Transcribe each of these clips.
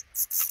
Thank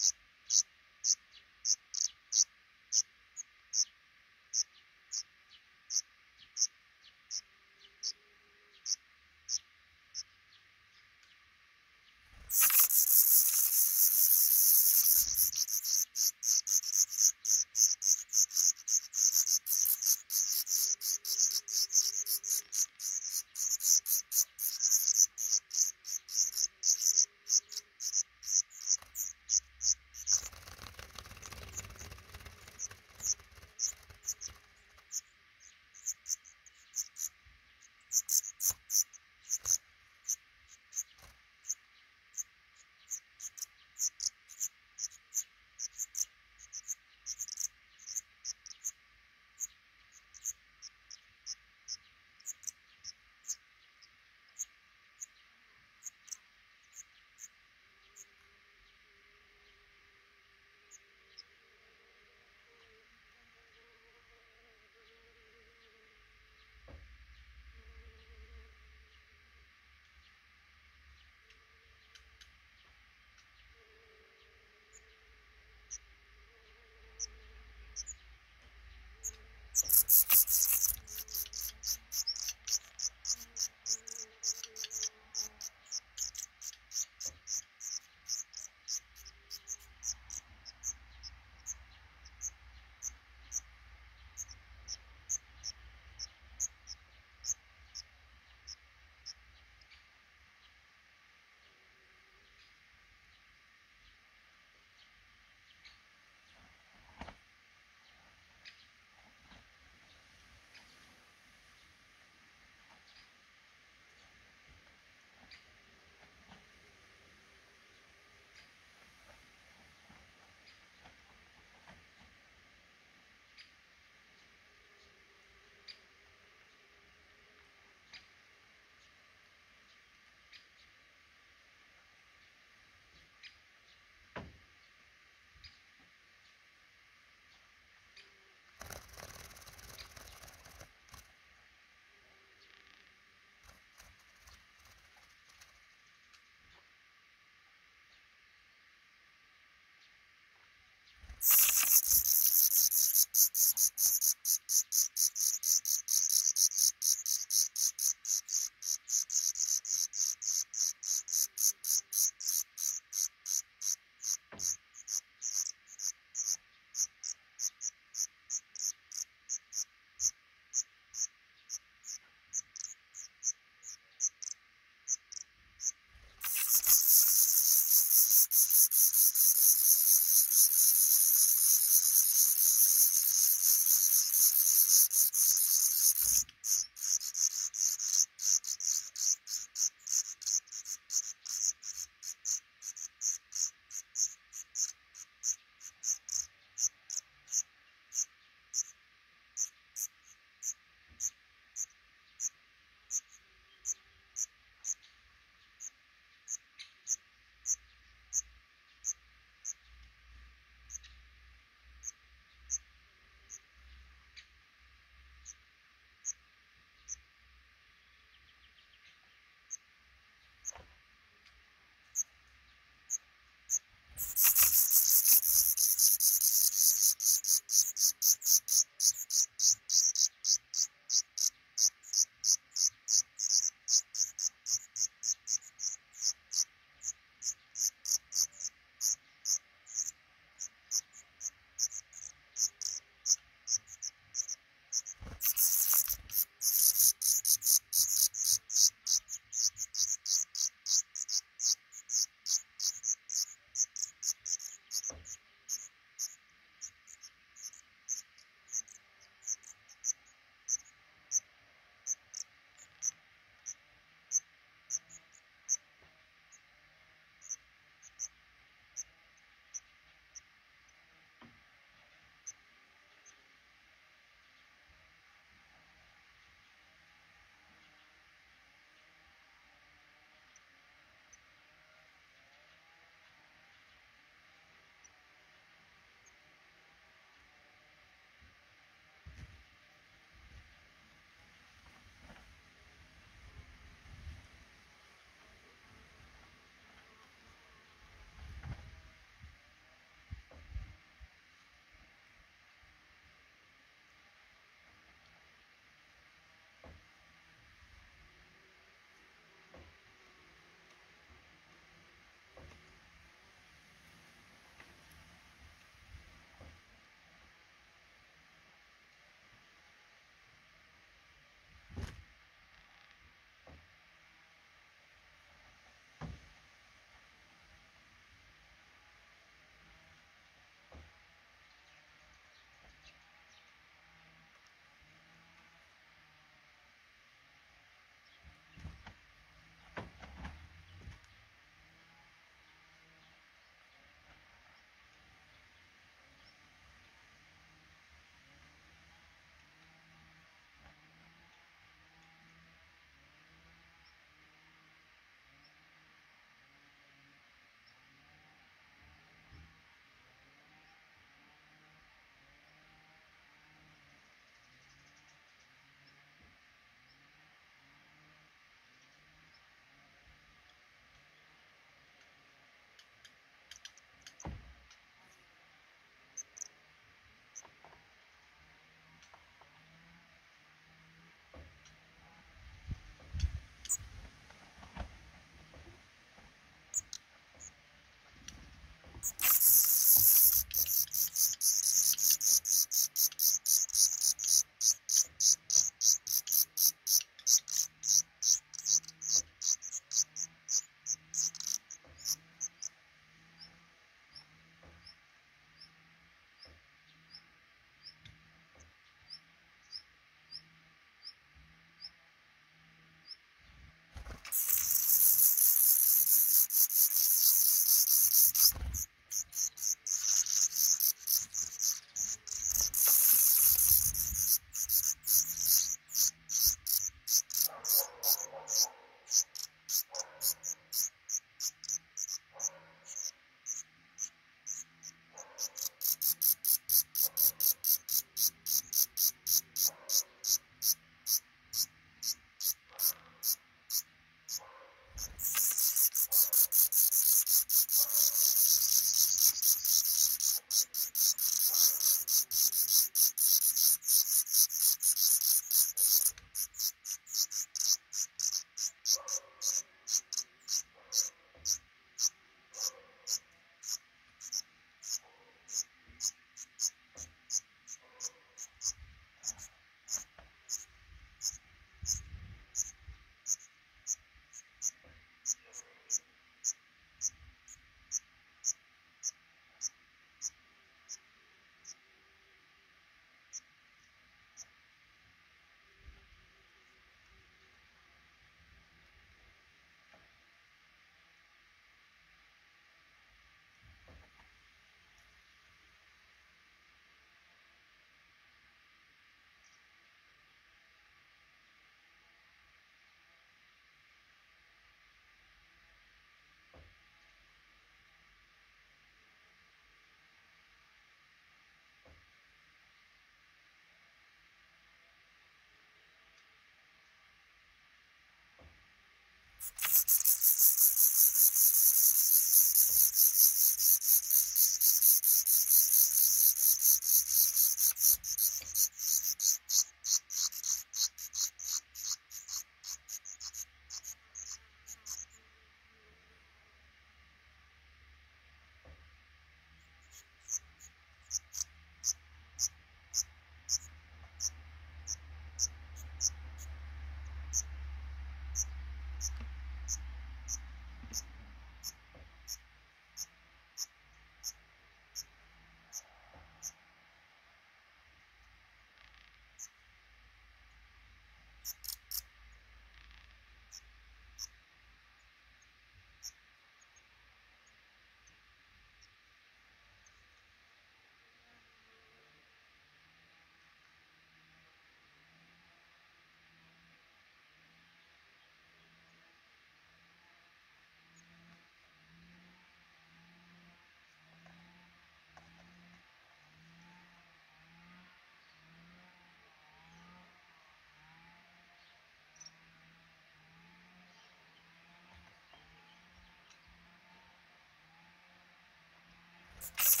podcasts.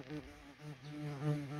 Mm-hmm.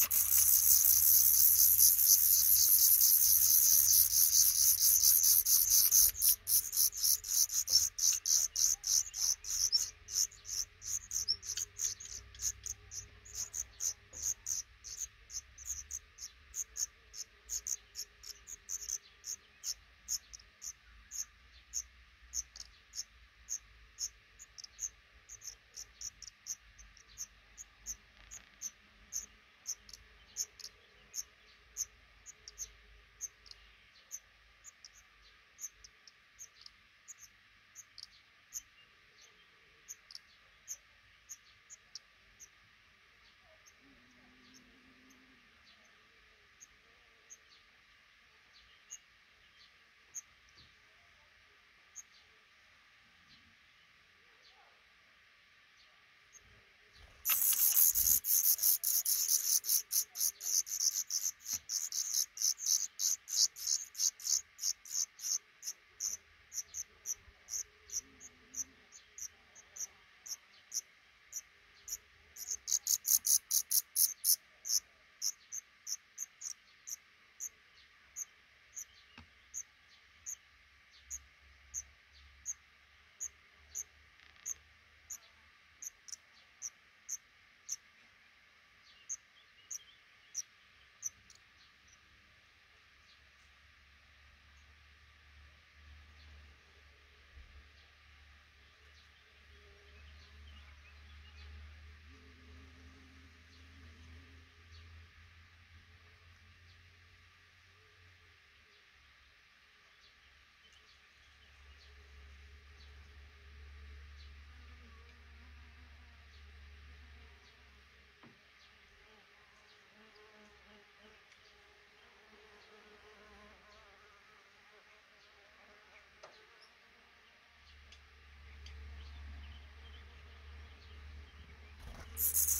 Thank you.